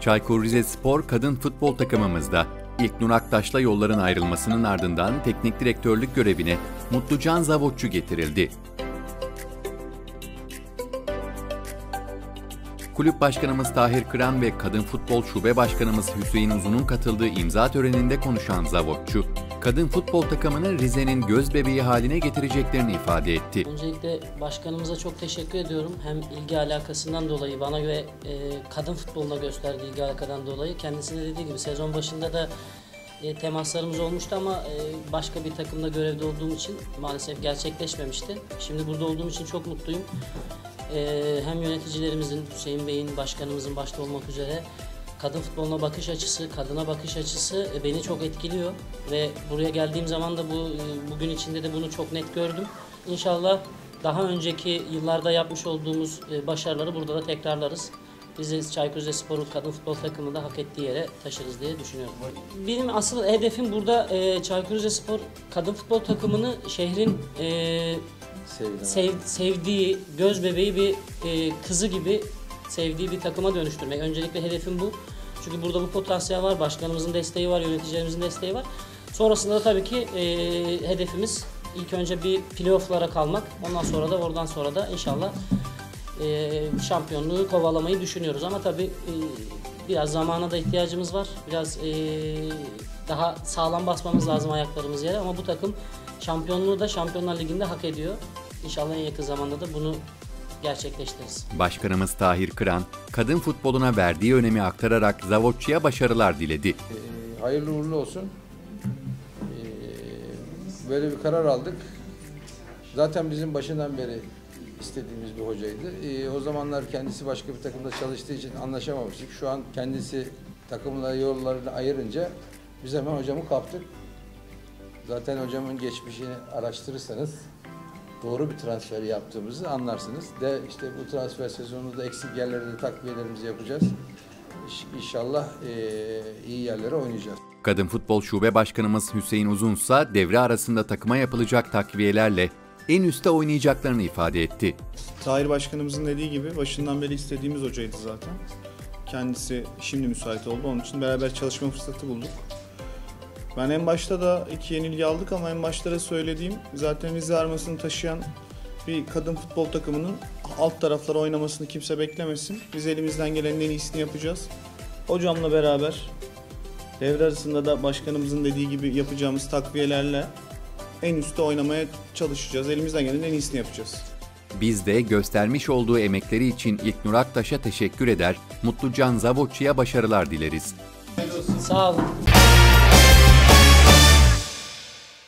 Çaykur Rizespor kadın futbol takımımızda İlknur Aktaş'la yolların ayrılmasının ardından teknik direktörlük görevine Mutlucan Zavotçu getirildi. Kulüp Başkanımız Tahir Kıran ve Kadın Futbol Şube Başkanımız Hüseyin Uzun'un katıldığı imza töreninde konuşan Zavotçu, kadın futbol takımını Rize'nin göz bebeği haline getireceklerini ifade etti. Öncelikle başkanımıza çok teşekkür ediyorum. Hem ilgi alakasından dolayı bana göre e, kadın futboluna gösterdiği ilgi alakadan dolayı. Kendisine dediği gibi sezon başında da e, temaslarımız olmuştu ama e, başka bir takımda görevde olduğum için maalesef gerçekleşmemişti. Şimdi burada olduğum için çok mutluyum. E, hem yöneticilerimizin, Hüseyin Bey'in, başkanımızın başta olmak üzere kadın futboluna bakış açısı, kadına bakış açısı e, beni çok etkiliyor ve buraya geldiğim zaman da bu e, bugün içinde de bunu çok net gördüm. İnşallah daha önceki yıllarda yapmış olduğumuz e, başarıları burada da tekrarlarız. Biz Çaykur Rizespor'un kadın futbol takımını da hak ettiği yere taşırız diye düşünüyorum. Benim asıl hedefim burada Çaykur Rizespor kadın futbol takımını şehrin sev, sevdiği, göz bebeği bir kızı gibi sevdiği bir takıma dönüştürmek. Öncelikle hedefim bu. Çünkü burada bu potansiyel var, başkanımızın desteği var, yöneticilerimizin desteği var. Sonrasında da tabii ki e, hedefimiz ilk önce bir playoff'lara kalmak. Ondan sonra da oradan sonra da inşallah e, şampiyonluğu kovalamayı düşünüyoruz. Ama tabii e, biraz zamana da ihtiyacımız var. Biraz e, daha sağlam basmamız lazım ayaklarımız yere. Ama bu takım şampiyonluğu da Şampiyonlar Ligi'nde hak ediyor. İnşallah en yakın zamanda da bunu gerçekleştiririz. Başkanımız Tahir Kıran, kadın futboluna verdiği önemi aktararak Zavotçu'ya başarılar diledi. Ee, hayırlı uğurlu olsun. Ee, böyle bir karar aldık. Zaten bizim başından beri istediğimiz bir hocaydı. Ee, o zamanlar kendisi başka bir takımda çalıştığı için anlaşamamıştık. Şu an kendisi takımla yollarını ayırınca biz hemen hocamı kaptık. Zaten hocamın geçmişini araştırırsanız doğru bir transfer yaptığımızı anlarsınız. De işte bu transfer sezonunda eksik yerlerde takviyelerimizi yapacağız. İnşallah e, iyi yerlere oynayacağız. Kadın Futbol Şube Başkanımız Hüseyin Uzunsa devre arasında takıma yapılacak takviyelerle en üste oynayacaklarını ifade etti. Tahir Başkanımızın dediği gibi başından beri istediğimiz hocaydı zaten. Kendisi şimdi müsait oldu. Onun için beraber çalışma fırsatı bulduk. Ben en başta da iki yenilgi aldık ama en başta da söylediğim zaten Rize armasını taşıyan bir kadın futbol takımının alt taraflara oynamasını kimse beklemesin. Biz elimizden gelenin en iyisini yapacağız. Hocamla beraber devre arasında da başkanımızın dediği gibi yapacağımız takviyelerle en üstte oynamaya çalışacağız. Elimizden gelenin en iyisini yapacağız. Biz de göstermiş olduğu emekleri için İlknur Aktaş'a teşekkür eder, Mutlucan Zavotçu'ya başarılar dileriz. Sağ olun.